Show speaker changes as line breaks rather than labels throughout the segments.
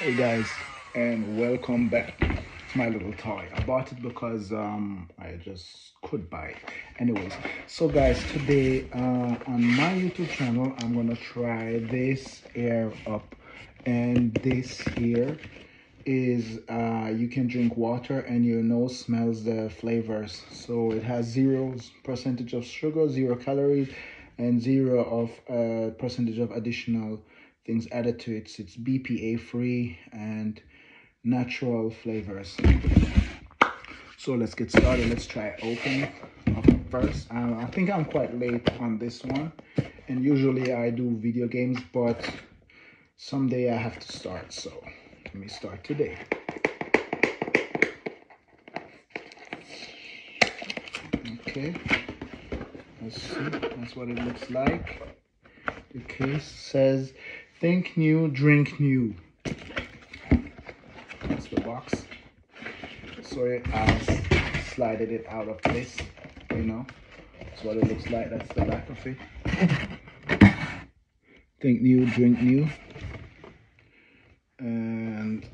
Hey guys, and welcome back my little toy. I bought it because um, I just could buy it. Anyways, so guys, today uh, on my YouTube channel, I'm gonna try this air up, and this here is uh, you can drink water and your nose smells the flavors. So it has zero percentage of sugar, zero calories, and zero of uh, percentage of additional things added to it. It's BPA free and natural flavors. So let's get started. Let's try open first. Uh, I think I'm quite late on this one. And usually I do video games, but someday I have to start. So let me start today. Okay. Let's see. That's what it looks like. The case says Think new, drink new. That's the box. So I slided it out of place, you know. That's what it looks like. That's the back of it. Think new, drink new. And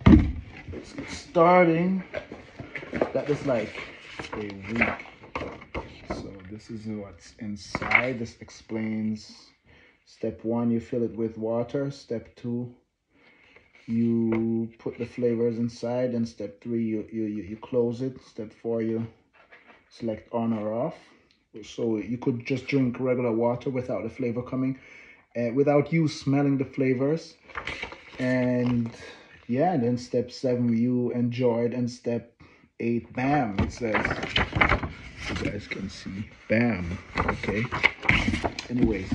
it's starting. That is like a week. So this is what's inside. This explains Step one, you fill it with water. Step two, you put the flavors inside. And step three, you, you, you close it. Step four, you select on or off. So you could just drink regular water without the flavor coming, uh, without you smelling the flavors. And yeah, and then step seven, you enjoyed. And step eight, bam, it says, you guys can see, bam, okay. Anyways,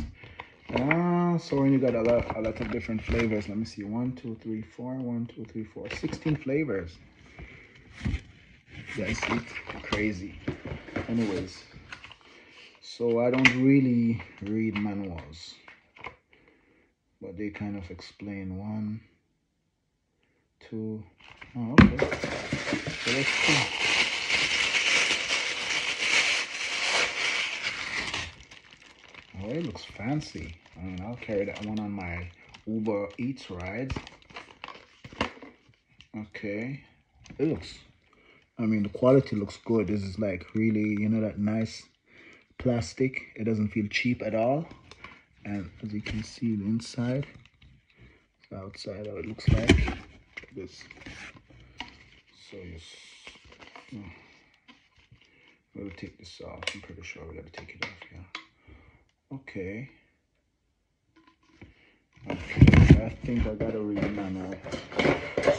Ah, so when you got a lot, a lot of different flavors. Let me see. One, two, three, four. One, two, three, four. 16 flavors. Yeah, see? Crazy. Anyways, so I don't really read manuals, but they kind of explain one, two. Oh, okay. So let's see. Oh, it looks fancy. I mean, I'll carry that one on my Uber Eats rides. Okay. It looks, I mean, the quality looks good. This is like really, you know, that nice plastic. It doesn't feel cheap at all. And as you can see, the inside, the outside how it looks like. This. So yes. Hmm. We'll take this off. I'm pretty sure we gotta take it off, yeah. Okay. Okay, I think I gotta read manual.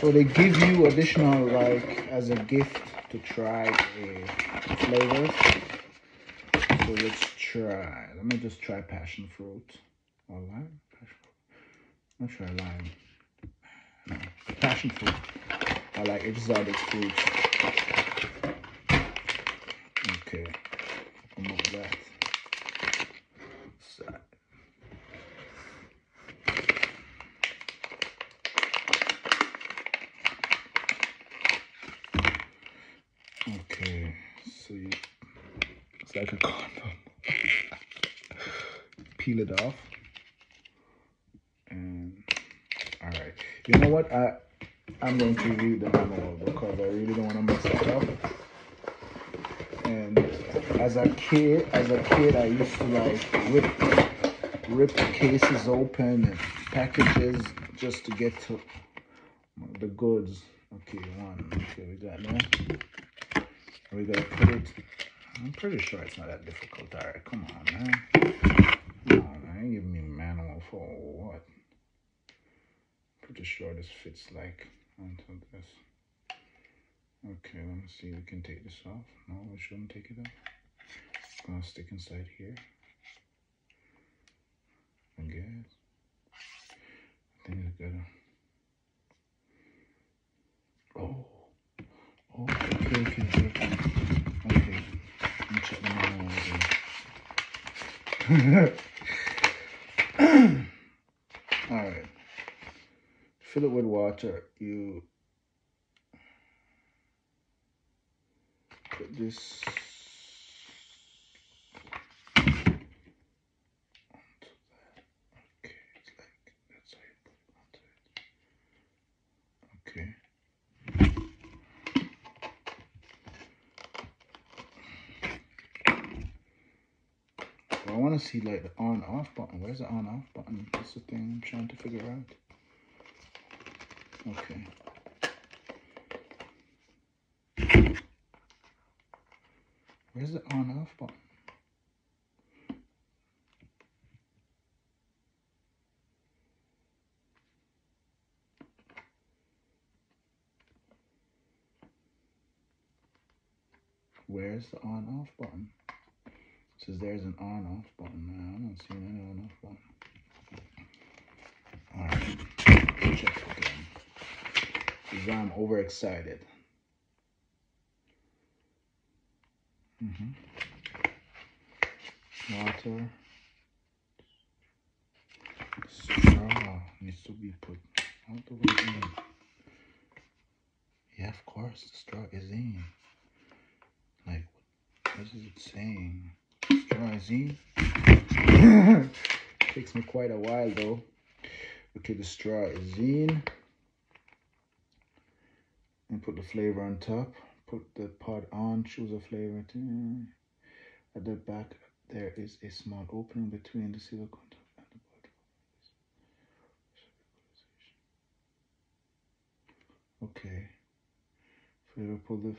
So they give you additional, like, as a gift to try a flavor. So let's try. Let me just try passion fruit. Or lime? Passion fruit. Let's try lime. No, passion fruit. I like exotic fruits. Okay. Remove that. Okay, so you, it's like a condom. Peel it off. And all right, you know what? I I'm going to read the manual because I really don't want to mess it up. And as a kid, as a kid, I used to like rip rip cases open and packages just to get to the goods. Okay, one. Okay, we got that. We gotta put it. I'm pretty sure it's not that difficult. All right, come on, man. Come on, man. Give me a manual for what? Pretty sure this fits like onto this. Okay, let me see. We can take this off. No, we shouldn't take it off. It's gonna stick inside here. I guess. I think gotta. Oh. Oh, okay, okay, okay. Okay. Let me check. Fill it with water. You put this Okay. I want to see like the on off button. Where's the on off button? That's the thing I'm trying to figure out. Okay. Where's the on off button? Where's the on off button? It says there's an on off button. I don't see any on off button. Alright, check again. Because I'm overexcited. Mm -hmm. Water. Straw needs to be put out the way in. Yeah, of course, the straw is in. Like, what is it saying? Straw is in. Takes me quite a while though. Okay, the straw is in. Put the flavor on top. Put the pot on, choose a flavor. Mm. At the back, there is a small opening between the silicone top and the bottom. Okay. Flavor pull the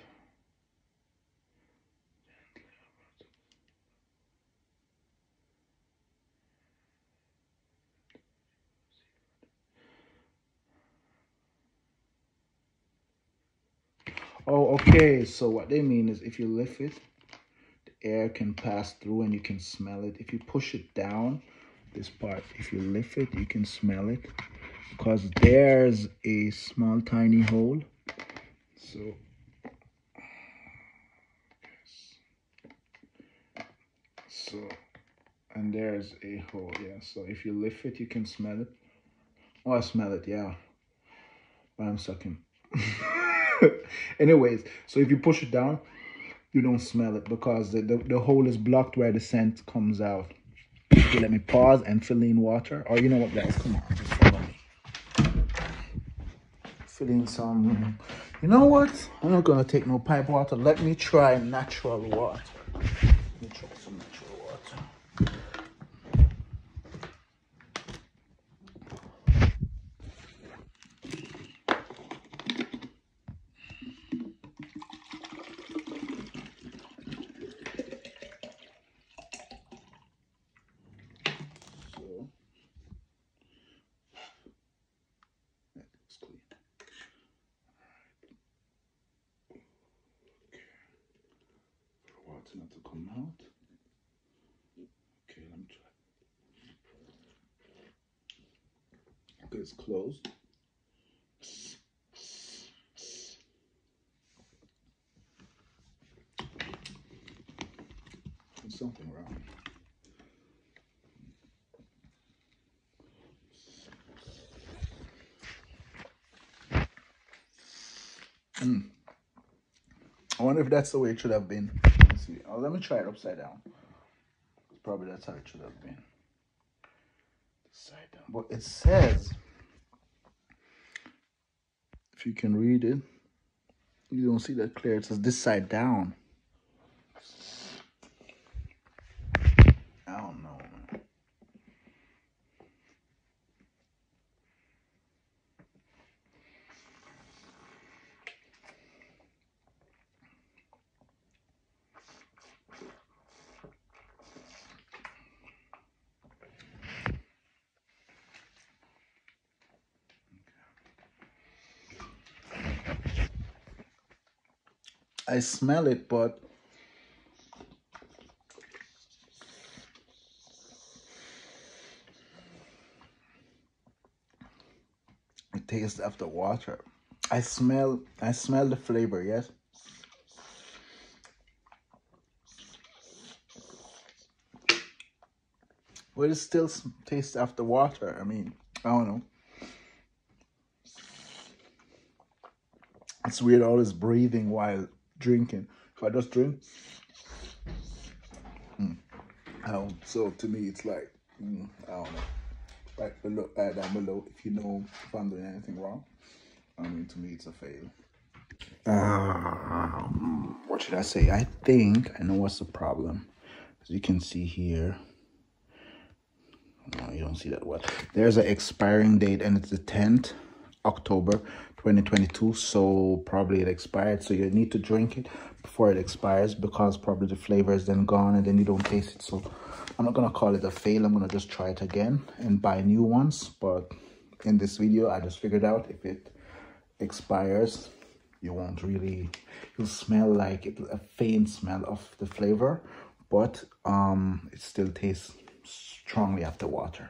Oh, okay. So what they mean is if you lift it, the air can pass through and you can smell it. If you push it down, this part, if you lift it, you can smell it because there's a small tiny hole. So, so, and there's a hole, yeah. So if you lift it, you can smell it. Oh, I smell it, yeah. But I'm sucking. Anyways, so if you push it down, you don't smell it because the, the, the hole is blocked where the scent comes out. Let me pause and fill in water. Or you know what, guys, come on, just follow me. Fill in some, you know what? I'm not gonna take no pipe water. Let me try natural water. Let me try some natural water. So, that looks clean. Okay. For the water not to come out. Okay, let me try. Okay, it's closed. There's something wrong. Mm. I wonder if that's the way it should have been. See. Oh, let me try it upside down. Probably that's how it should have been. Upside down. But it says, if you can read it, you don't see that clear. It says this side down. I don't know. man. I smell it, but it tastes after water. I smell I smell the flavor, yes. But it still tastes after water. I mean, I don't know. It's weird all this breathing while drinking. If I just drink, um, so to me it's like mm, I don't know. Right below, uh, down below, if you know if I'm doing anything wrong. I mean, to me, it's a fail. Um, what should I say? I think I know what's the problem. As you can see here, no, you don't see that well. There's an expiring date, and it's the 10th October 2022. So probably it expired. So you need to drink it before it expires because probably the flavor is then gone, and then you don't taste it. So I'm not gonna call it a fail. I'm gonna just try it again and buy new ones. But in this video, I just figured out if it expires you won't really you'll smell like it, a faint smell of the flavor but um it still tastes strongly after water